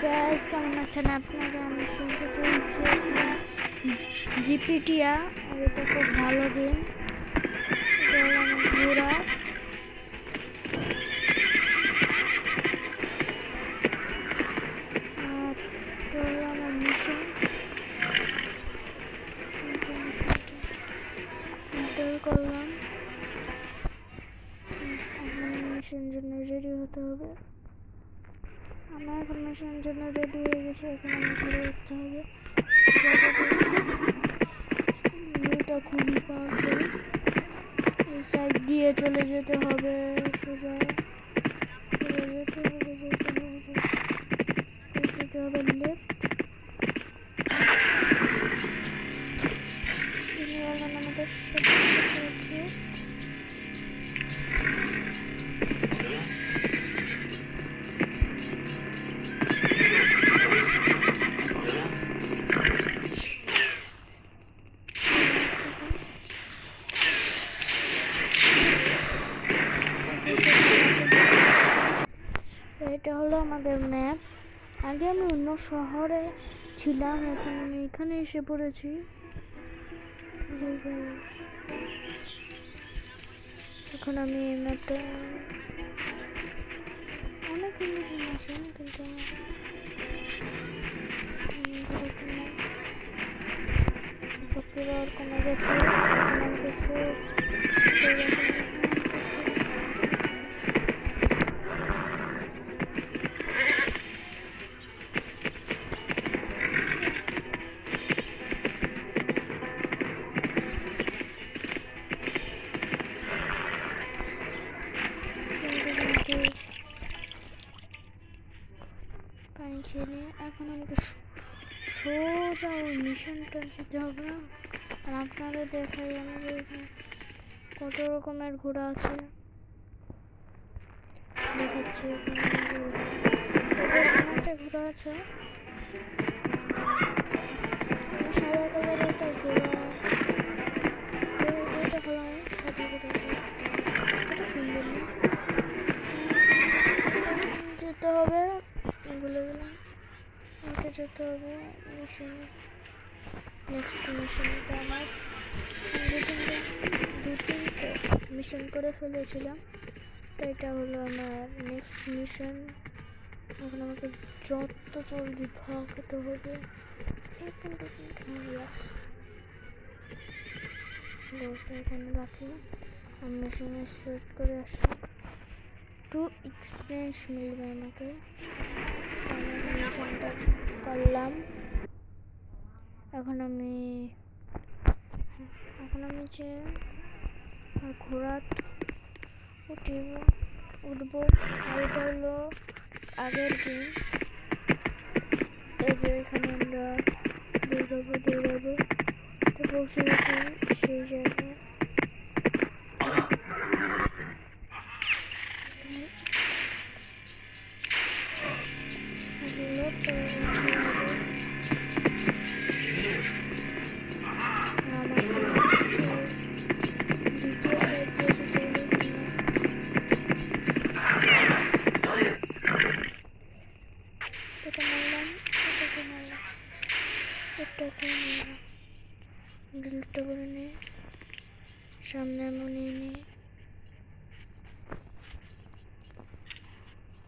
কেমন আছেন আপনারা? আমি খেলতে চলছি জিপিটিয়া এটা খুব ভালো গেম। এন্টার করলাম। মিশন জন্য রেডি হতে হবে। আমার এখন মিশনের জন্য রেডি হয়ে গেছে, এখন আমি ঘুরে উঠতে হবে। এটা খুবই পাওয়ারফুল এই সাইড দিয়ে চলে যেতে হবে, সোজা। সোজা যেতে হবে যেতে হবে, যেতে- হবে। লেফট আমাদের সাথে এটা হলো আমাদের ম্যাপ আগে আমি অন্য শহরে ছিলাম, এখন আমি এখানে এসে পড়েছি। এখন আমি এই ম্যাপটা অনেক ইনফরমেশন আছে কিন্তু কমে গেছে। এখন নিয়ে এখন আমাকে সোজা ওই মিশনটা যেতে হবে। আর আপনাদের দেখাই, আমাদের এখানে কত রকমের ঘোড়া আছে। দেখাচ্ছি একটা ঘোড়া আছে। সাদা কালারের একটা ঘোড়া। এটা হলো সাদা ঘোড়া। এটা সুন্দর না? যেতে হবে। ভুলে গেলাম এটা যেতে হবে মিশনে নেক্সট মিশনটা আমার। দু তিনটে দু তিনটে মিশন করে ফেলেছিলাম, তো এটা হলো আমার নেক্সট মিশন এখন আমাকে যত জলদি ভাগতে হবে, এই তিনটে তিনটে ইয়াস এখানে রাখি আমি মিশনে স্টার্ট করে আসি টু এক্সপিরিয়েন্স মিলবে আমাকে। মিশনটা করলাম। এখন আমি এখন আমি যে ঘোড়া উঠিব, উঠবো আর হলো আগের দিন। এই যে এখানে আমরা দৌড়াবো দৌড়াবো, তো পৌঁছে গেছি সেই জায়গায়। এটাকে মারলাম ড্রিলটা করে নিয়ে সামনে আমি নিয়ে নিই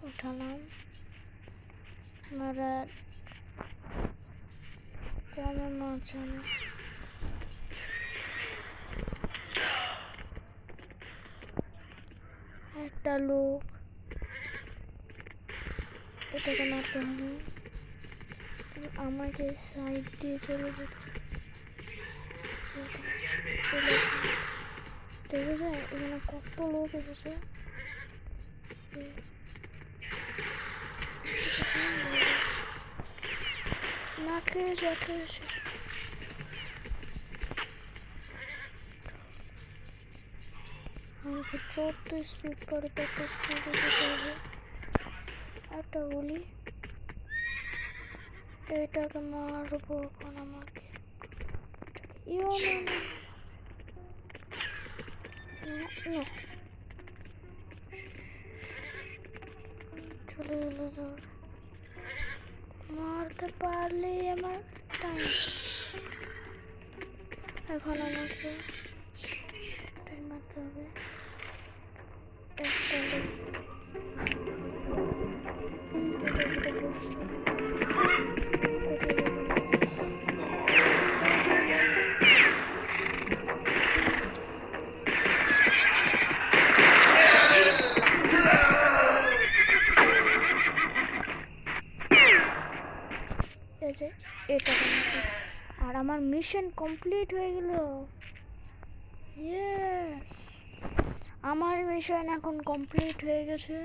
উঠালাম মারার কমে মাছ আনে একটা লোক এটাকে মারতে হবে। আমাকে সাইড দিয়ে চলে যেতে দেখে যায়, এখানে কত লোক এসেছে। না খেয়েছে খেয়েছে আমাকে যত স্পিড করে তত স্পিডে যেতে হবে। একটা গুলি। এটাকে মারবো এখন আমাকে? চলে গেল মার মারতে পারলেই আমার টাইম এখন আমাকে মারতে হবে। একটা এই এটা। আর আমার মিশন কমপ্লিট হয়ে গেল। ইয়েস আমার মিশন এখন কমপ্লিট হয়ে গেছে।